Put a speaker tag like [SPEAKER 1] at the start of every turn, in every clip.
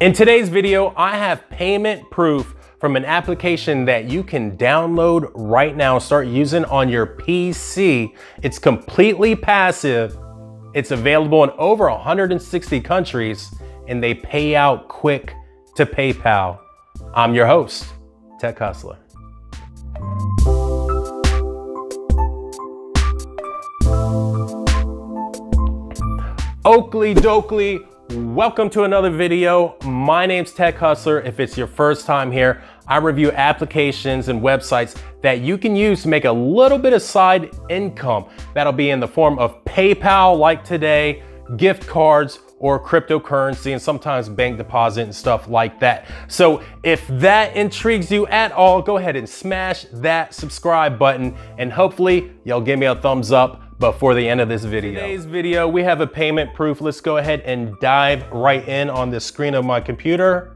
[SPEAKER 1] In today's video, I have payment proof from an application that you can download right now, start using on your PC. It's completely passive. It's available in over 160 countries and they pay out quick to PayPal. I'm your host, Tech Hustler. Oakley Dokley, welcome to another video. My name's Tech Hustler. If it's your first time here, I review applications and websites that you can use to make a little bit of side income. That'll be in the form of PayPal like today, gift cards, or cryptocurrency and sometimes bank deposit and stuff like that. So if that intrigues you at all, go ahead and smash that subscribe button and hopefully you'll give me a thumbs up before the end of this video. Today's video, we have a payment proof. Let's go ahead and dive right in on the screen of my computer.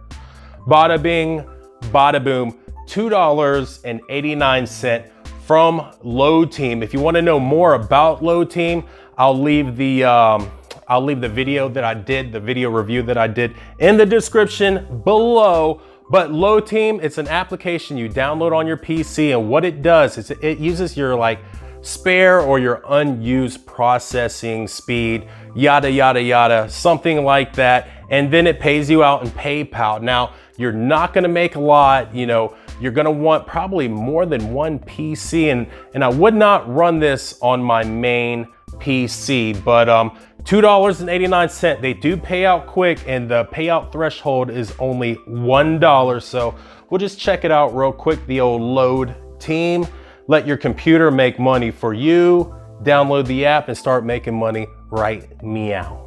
[SPEAKER 1] Bada bing, bada boom, $2.89 from LoadTeam. If you wanna know more about LoadTeam, I'll leave the, um, I'll leave the video that I did, the video review that I did in the description below. But LoadTeam, it's an application you download on your PC and what it does is it uses your like spare or your unused processing speed, yada, yada, yada, something like that. And then it pays you out in PayPal. Now, you're not gonna make a lot, you know, you're gonna want probably more than one PC and, and I would not run this on my main PC, but um, $2.89, they do pay out quick and the payout threshold is only $1. So we'll just check it out real quick, the old load team. Let your computer make money for you. Download the app and start making money right meow.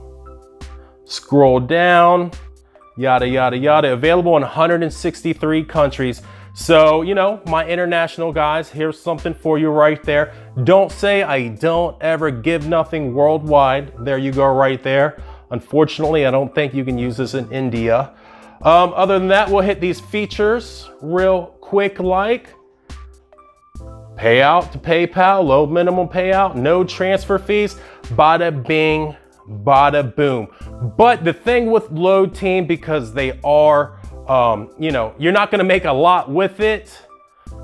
[SPEAKER 1] Scroll down, yada, yada, yada. Available in 163 countries. So, you know, my international guys, here's something for you right there. Don't say I don't ever give nothing worldwide. There you go right there. Unfortunately, I don't think you can use this in India. Um, other than that, we'll hit these features real quick like. Payout to PayPal, low minimum payout, no transfer fees, bada bing, bada boom. But the thing with LoadTeam, because they are, um, you know, you're not gonna make a lot with it,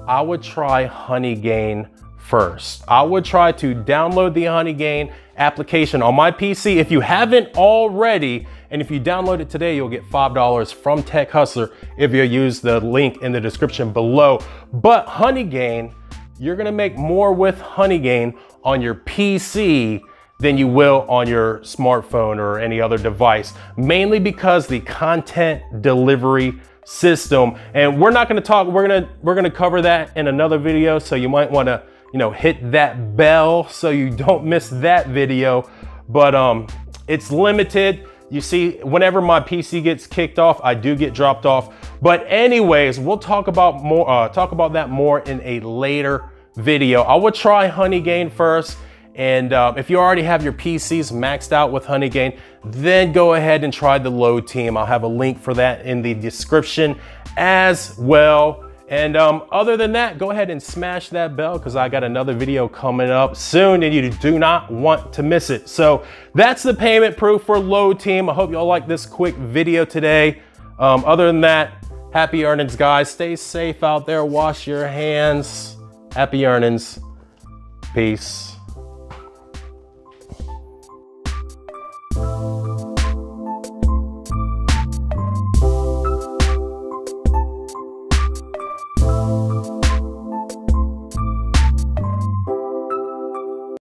[SPEAKER 1] I would try Honeygain first. I would try to download the Honeygain application on my PC. If you haven't already, and if you download it today, you'll get $5 from Tech Hustler if you use the link in the description below. But Honeygain, you're gonna make more with Honeygain on your PC than you will on your smartphone or any other device, mainly because the content delivery system. And we're not gonna talk, we're gonna, we're gonna cover that in another video. So you might wanna, you know, hit that bell so you don't miss that video. But um, it's limited. You see, whenever my PC gets kicked off, I do get dropped off. But anyways, we'll talk about more, uh, talk about that more in a later video. I would try Honeygain first. And uh, if you already have your PCs maxed out with Honeygain, then go ahead and try the LoadTeam. I'll have a link for that in the description as well. And um, other than that, go ahead and smash that bell because I got another video coming up soon and you do not want to miss it. So that's the payment proof for LoadTeam. I hope y'all like this quick video today. Um, other than that, happy earnings, guys. Stay safe out there. Wash your hands. Happy earnings. Peace.